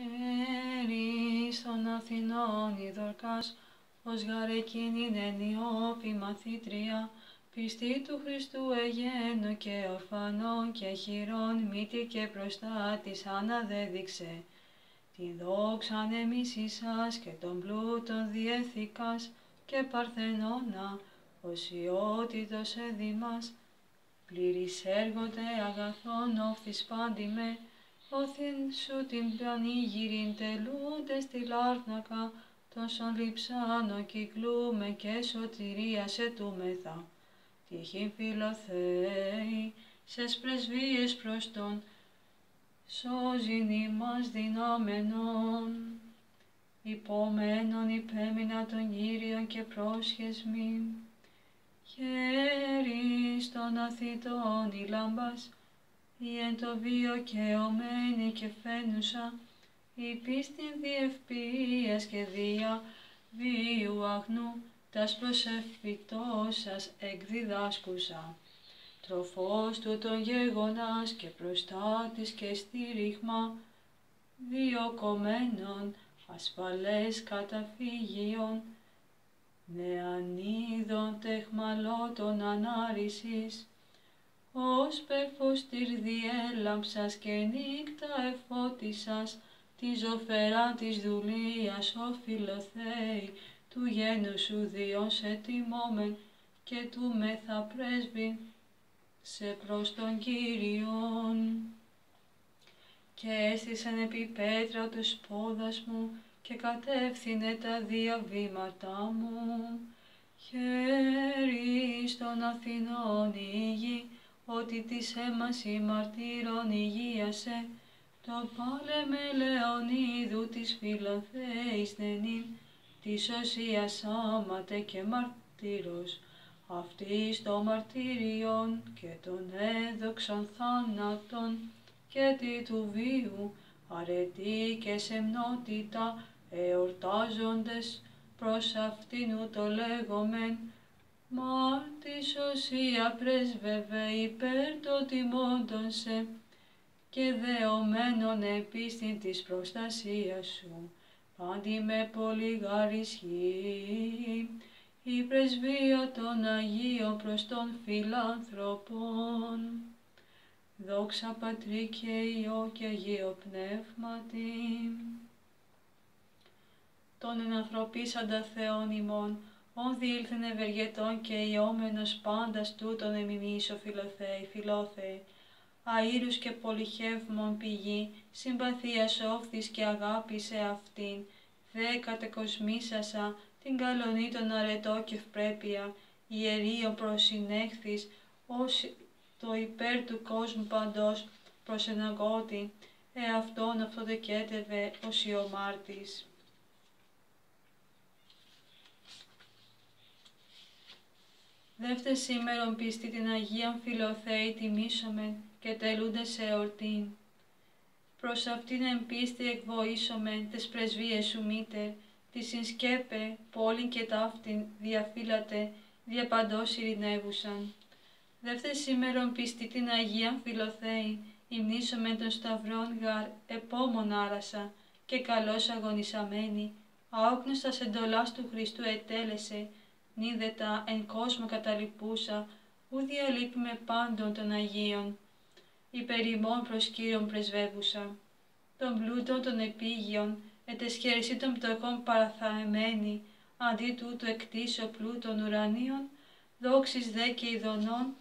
Χέρι των Αθηνών η Δορκάς, ως γαρεκίνην ενιώπη μαθήτρια, πιστή του Χριστού εγένω και ορφανών και χειρών μύτη και μπροστά της αναδέδειξε. Τη δόξαν εμίσησας και τον πλούτον διέθηκας και παρθενώνα, οσιότητος εδήμας, πλήρης έργοτε αγαθών όφθης πάντιμε, όθιν σου την πανήγυριν τελούνται στη λάρνακα, τόσον λειψάνο κυκλούμε και σωτηρία σε τούμεθα. Τυχή φιλοθέη, σες πρεσβείες προς τον, σώζειν ημάς δυνάμενον. Υπομένων υπέμεινα τον Κύριον και πρόσχες μην. Χέρι στον αθητών η λάμπας, η εν το βίο και ομένη και φαίνουσα, η πίστη διευπίας και δια βίου αγνού, τας προσευχητώσας εκδιδάσκουσα. Τροφός του τον γεγονάς και προστάτης και στήριγμα, δύο κομμένων ασφαλές καταφύγιον, νεανίδων τεχμαλώτων ανάρρησης, ως πέφος διέλαμψας και νύκτα εφώτισας, τη ζωφερά της δουλείας ο φιλοθέη, του γένου σου διός σε τιμόμεν και του μέθα πρέσβη σε προς τον Κύριον. Και έστησαν επί πέτρα του πόδας μου και κατεύθυνε τα δύο βήματά μου. Χέρι στον Αθηνών η γη, ότι της έμαση μαρτύρων υγείασε, το πάλεμε Λεωνίδου της φιλοθέης νενήν, της οσίας άματε και μαρτύρος, αυτής το μαρτύριον και των έδοξων θάνατων και τη του βίου, αρετή και σεμνότητα εορτάζοντες. Προς αυτήν το λέγομεν, μα της σωσία πρέσβευε υπέρ το τιμώντων σε και δεωμένον επίστην της προστασίας σου, πάντη με πολύ γαρισχή, η πρεσβεία των Αγίων προς των φιλάνθρωπων. Δόξα Πατρί και Υιό και Αγίο Πνεύματι. Τον ενανθρωπίσαντα Θεόν ημών, όν διήλθεν ευεργετών και ιόμενος πάντας τούτον εμιμήσω φιλοθέη, φιλόθεη, αήρους και πολυχεύμων πηγή, συμπαθίας όφθης και αγάπη σε αυτήν, δε κατεκοσμήσασα την καλονή των αρετό και ευπρέπεια, ιερίων προσυνέχθης, ως το υπέρ του κόσμου παντός προσεναγώτη, εαυτόν αυτό δεκέτευε ως ιωμάρτης. Δεύτε σήμερον πιστή την Αγίαν Φιλοθέη τιμήσομεν και τελούνται σε εορτήν. Προς αυτήν εν πίστη εκβοήσομεν τες πρεσβείες σου μήτερ, τη συνσκέπε, πόλην και ταύτην διαφύλατε, διαπαντός ειρηνεύουσαν. Δεύτε σήμερον πιστή την Αγίαν Φιλοθέη, υμνήσομεν των σταυρών γαρ, επόμον άρασα, και καλώς αγωνισαμένη, άοκνος εντολάς του Χριστού ετέλεσε, νίδετα εν κόσμο καταλυπούσα, ου διαλείπει με πάντων των Αγίων. Υπερημών προς Κύριον πρεσβεύουσα, των πλούτων των επίγειων, ετεσχέρηση των πτωχών παραθαεμένη, αντί τούτου εκτίσω πλούτων ουρανίων, δόξης δε και ειδονών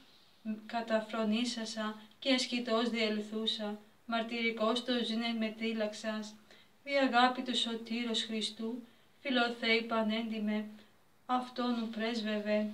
καταφρονήσασα και ασχητός διελθούσα, μαρτυρικός το ζήνε μετήλαξας, δι' αγάπη του σωτήρος Χριστού, φιλοθέη πανέντιμε, αυτόν ου πρέσβευε.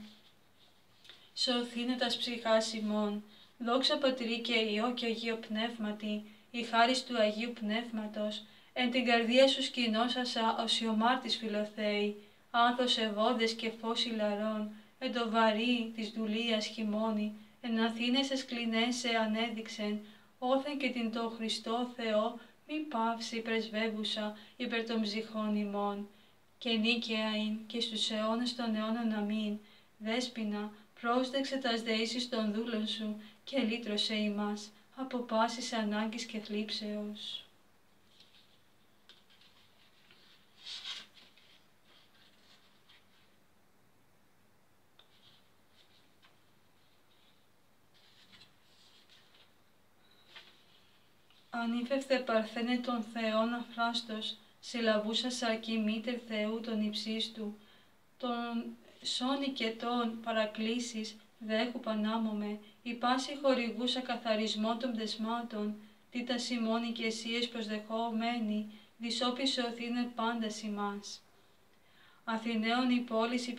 Σωθήνε τας ψυχάς ημών, δόξα Πατρί και Υιό και Αγίο Πνεύματι, η χάρις του Αγίου Πνεύματος, εν την καρδία σου σκηνώσασα ως ιωμάρτης φιλοθέη, άνθος ευώδες και φως ηλαρών, εν το βαρύ της δουλείας χειμώνη, εν Αθήνες εσκληνές ανέδειξεν, όθεν και την το Χριστό Θεό μη πάυσει πρεσβεύουσα υπέρ των ψυχών ημών και νίκαια ειν και στους αιώνες των αιώνων αμήν. δέσπινα, πρόσδεξε τας δεήσεις των δούλων σου και λύτρωσε ημάς από πάσης ανάγκης και θλίψεως. Ανήφευθε παρθένε των Θεών αφράστος, σε λαβούσα σαρκή μήτερ Θεού τον υψίστου, τον σώνη και τον παρακλήσεις δέχου πανάμομαι, η πάση χορηγούσα καθαρισμό των πτεσμάτων, τι τα σημώνει και εσείς προσδεχόμενοι, δισόπι σωθήνε πάντα σημάς. Αθηναίων η πόλης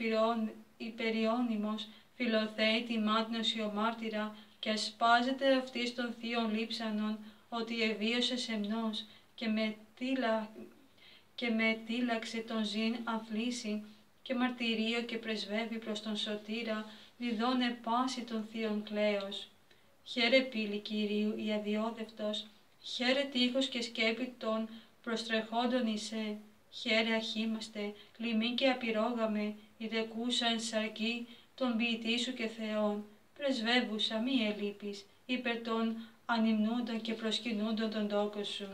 υπεριώνυμος, φιλοθέει τη μάτνος η ομάρτυρα, και ασπάζεται αυτή των θείων λείψανων, ότι εβίωσε σεμνός και με, τίλα, και με τίλαξε τον ζήν αφλήσει και μαρτυρίο και πρεσβεύει προς τον σωτήρα, διδώνε πάση των θείων κλαίος. Χαίρε πύλη Κυρίου η αδιόδευτος, χαίρε τείχος και σκέπη των προστρεχόντων εισέ, χαίρε αχήμαστε, λοιμή και απειρόγαμε, ιδεκούσα εν σαρκή των ποιητή σου και Θεών, πρεσβεύουσα μη ελείπεις, υπέρ των ανυμνούντων και προσκυνούντων των τόκων σου.